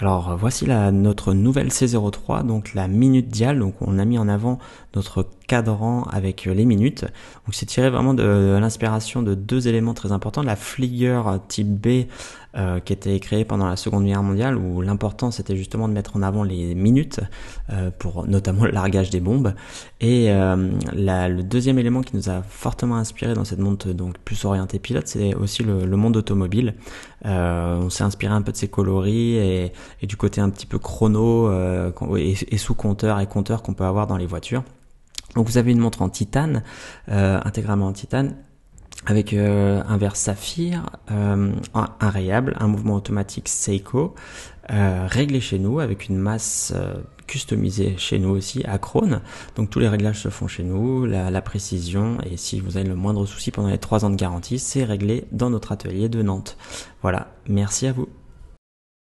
Alors voici la, notre nouvelle C03, donc la minute dial. Donc on a mis en avant notre cadran avec les minutes. Donc c'est tiré vraiment de, l'inspiration de deux éléments très importants. La Flieger type B euh, qui était créée pendant la Seconde Guerre mondiale où l'important c'était justement de mettre en avant les minutes euh, pour notamment le largage des bombes. Et euh, le deuxième élément qui nous a fortement inspiré dans cette montre donc plus orientée pilote, c'est aussi le, monde automobile. on s'est inspiré un peu de ses coloris et, et du côté un petit peu chrono euh, et, sous compteur et compteur qu'on peut avoir dans les voitures. Donc vous avez une montre en titane, euh, intégralement en titane, avec euh, un verre saphir, euh, un rayable, un mouvement automatique Seiko, euh, réglé chez nous avec une masse euh, customisée chez nous aussi à Krone. Donc tous les réglages se font chez nous, la, la, précision et si vous avez le moindre souci pendant les trois ans de garantie, c'est réglé dans notre atelier de Nantes. Voilà, merci à vous.